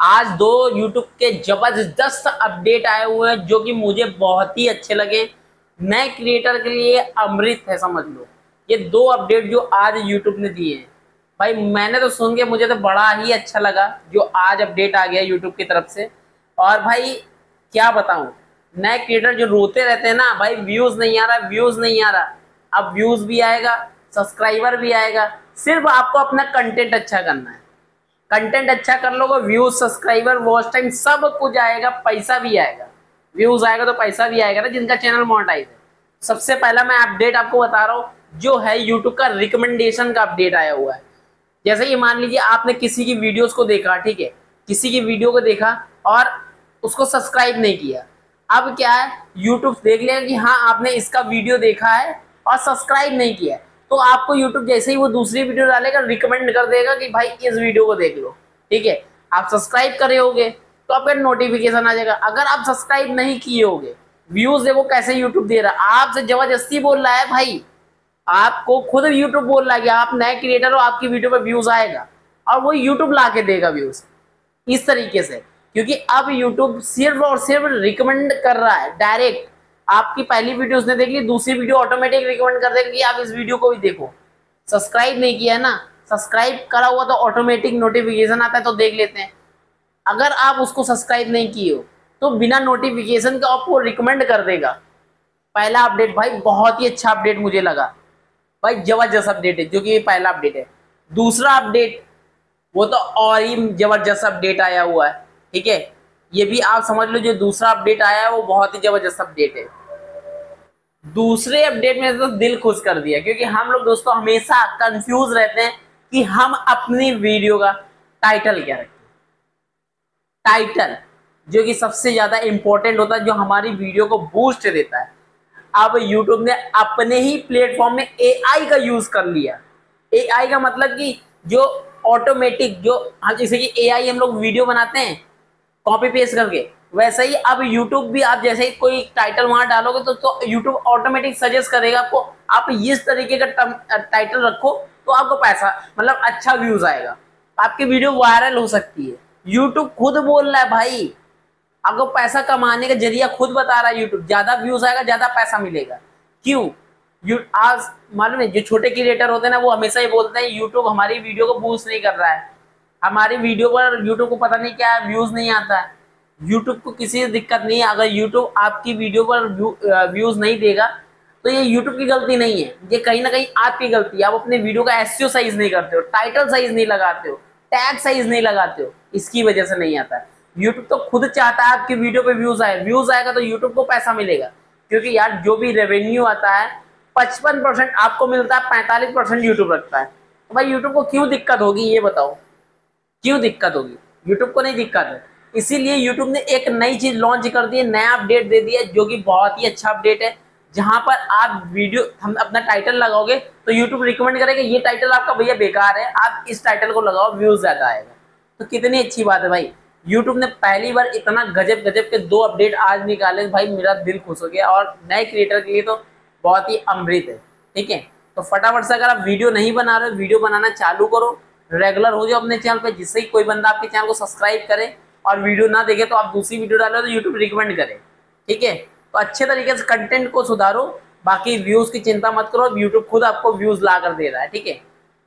आज दो यूट्यूब के ज़बरदस्त अपडेट आए हुए हैं, जो कि मुझे बहुत ही अच्छे लगे। नए क्रिएटर के लिए अमृत है, समझ लो। ये दो अपडेट जो आज यूट्यूब ने दिए हैं। भाई, मैंने तो सुन के मुझे तो बड़ा ही अच्छा लगा, जो आज अपडेट आ गया यूट्यूब की तरफ़ से। और भाई, क्या बताऊँ? नए क्रिएटर जो रोते रहते हैं ना, भाई व्यूज़ नहीं आ रहा व्यूज़ नहीं आ रहा। अब व्यूज़ भी आएगा सब्सक्राइबर भी आएगा। सिर्फ़ आपको अपना कंटेंट अच्छा करना है। कंटेंट अच्छा कर लोगे व्यूज़ सब्सक्राइबर वॉच टाइम सब कुछ आएगा, पैसा भी आएगा। व्यूज़ आएगा तो पैसा भी आएगा ना, जिनका चैनल मोनेटाइज है। सबसे पहला मैं अपडेट आपको बता रहा हूँ, जो है यूट्यूब का रिकमेंडेशन का अपडेट आया हुआ है। जैसे कि मान लीजिए आपने किसी की वीडियोस को देखा, ठीक है? किसी की वीडियो को देखा और उसको सब्सक्राइब नहीं किया। अब क्या है यूट्यूब देख लेगा कि हाँ आपने इसका वीडियो देखा है और सब्सक्राइब नहीं किया। तो आपको यूट्यूब जैसे ही वो दूसरी वीडियो डालेगा रिकमेंड कर देगा कि भाई इस वीडियो को देख लो। ठीक है? आप सब्सक्राइब करे होगे तो आपका नोटिफिकेशन आ जाएगा। अगर आप सब्सक्राइब नहीं किए होगे व्यूज़ देखो कैसे यूट्यूब दे रहा? आपसे ज़बरदस्ती बोल रहा है, भाई, आपको खुद यूट्यूब बोल रहा है कि आप नए क्रिएटर हो, आपकी वीडियो पर व्यूज़ आएगा। और वो यूट्यूब ला के देगा व्यूज़ इस तरीके से। क्योंकि अब यूट्यूब सिर्फ़ और सिर्फ़ रिकमेंड कर रहा है डायरेक्ट आपकी पहली वीडियो उसने देख ली, दूसरी वीडियो ऑटोमेटिक रिकमेंड कर देगा कि आप इस वीडियो को भी देखो। सब्सक्राइब नहीं किया है ना सब्सक्राइब करा हुआ तो ऑटोमेटिक नोटिफिकेशन आता है तो देख लेते हैं। अगर आप उसको सब्सक्राइब नहीं किए हो तो बिना नोटिफिकेशन का आपको रिकमेंड कर देगा। पहला अपडेट भाई, बहुत ही अच्छा अपडेट मुझे लगा। भाई, ज़बरदस्त अपडेट है, जो कि पहला अपडेट है। दूसरा अपडेट वो तो और ही ज़बरदस्त अपडेट आया हुआ है, ठीक है? ये भी आप समझ लो, जो दूसरा अपडेट आया है, वो बहुत ही ज़बरदस्त अपडेट है। दूसरे अपडेट में तो दिल खुश कर दिया, क्योंकि हम लोग दोस्तों हमेशा कंफ्यूज रहते हैं कि हम अपनी वीडियो का टाइटल क्या रखें। टाइटल जो कि सबसे ज़्यादा इंपॉर्टेंट होता है, जो हमारी वीडियो को बूस्ट देता है। अब यूट्यूब ने अपने ही प्लेटफॉर्म में एआई का यूज़ कर लिया। एआई का मतलब कि जो ऑटोमेटिक जो हम जैसे कि एआई हम लोग वीडियो बनाते हैं कॉपी पेस्ट करके। वैसे ही अब यूट्यूब भी आप जैसे ही कोई टाइटल वहाँ डालोगे तो, तो यूट्यूब ऑटोमेटिक सजेस्ट करेगा आपको आप इस तरीके का टाइटल रखो तो आपको पैसा मतलब अच्छा व्यूज़ आएगा। आपकी वीडियो वायरल हो सकती है। यूट्यूब खुद बोल रहा है भाई आपको पैसा कमाने का ज़रिया खुद बता रहा है यूट्यूब ज़्यादा व्यूज़ आएगा ज़्यादा पैसा मिलेगा। क्यों? यू आज मालूम है जो छोटे क्रिएटर होते हैं ना वो हमेशा ही बोलते हैं यूट्यूब हमारी वीडियो को बूस्ट नहीं कर रहा है। हमारी वीडियो पर यूट्यूब को पता नहीं क्या व्यूज़ नहीं आता है। यूट्यूब को किसी से दिक्कत नहीं है। अगर यूट्यूब आपकी वीडियो पर व्यूज़ नहीं देगा तो ये यूट्यूब की गलती नहीं है। ये कहीं ना कहीं आपकी गलती है। आप अपने वीडियो का एसईओ साइज़ नहीं करते हो टाइटल साइज़ नहीं लगाते हो टैग साइज़ नहीं लगाते हो। इसकी वजह से नहीं आता है। यूट्यूब तो खुद चाहता है आपकी वीडियो पे व्यूज़ आए। व्यूज़ आएगा तो यूट्यूब को पैसा मिलेगा। क्योंकि यार, जो भी रेवेन्यू आता है, पचपन परसेंट आपको मिलता है, पैंतालीस परसेंट यूट्यूब रखता है। तो भाई यूट्यूब को क्यों दिक्कत होगी, ये बताओ। क्यों दिक्कत होगी? यूट्यूब को नहीं दिक्कत है। इसीलिए यूट्यूब ने एक नई चीज़ लॉन्च कर दी है, नया अपडेट दे दिया जो कि बहुत ही अच्छा अपडेट है। जहाँ पर आप वीडियो हम अपना टाइटल लगाओगे तो यूट्यूब रिकमेंड करेगा, ये टाइटल आपका भैया बेकार है, आप इस टाइटल को लगाओ व्यूज़ ज़्यादा आएगा। तो कितनी अच्छी बात है भाई। यूट्यूब ने पहली बार इतना गजब गजब के दो अपडेट आज निकाले भाई, मेरा दिल खुश हो गया और नए क्रिएटर के लिए तो बहुत ही अमृत है। ठीक है? तो फटाफट से अगर आप वीडियो नहीं बना रहे वीडियो बनाना चालू करो। रेगुलर हो जाओ अपने चैनल पे, जिससे ही कोई बंदा आपके चैनल को सब्सक्राइब करे और वीडियो ना देखे तो आप दूसरी वीडियो डालो तो यूट्यूब रिकमेंड करे। ठीक है? तो अच्छे तरीके से कंटेंट को सुधारो, बाकी व्यूज़ की चिंता मत करो यूट्यूब खुद आपको व्यूज़ ला कर दे रहा है, ठीक है?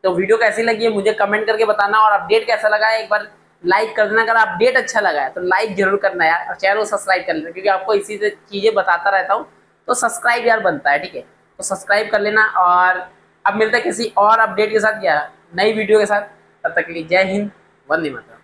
तो वीडियो कैसी लगी है मुझे कमेंट करके बताना और अपडेट कैसा लगा है, एक बार लाइक कर देना अगर अपडेट अच्छा लगा है तो लाइक ज़रूर करना यार, और चैनल को सब्सक्राइब कर लेना, क्योंकि आपको इसी से चीज़ें बताता रहता हूँ तो सब्सक्राइब यार बनता है, ठीक है? तो सब्सक्राइब कर लेना और अब मिलता है किसी और अपडेट के साथ, या नई वीडियो के साथ तब तक के लिए जय हिंद वंदे मातरम।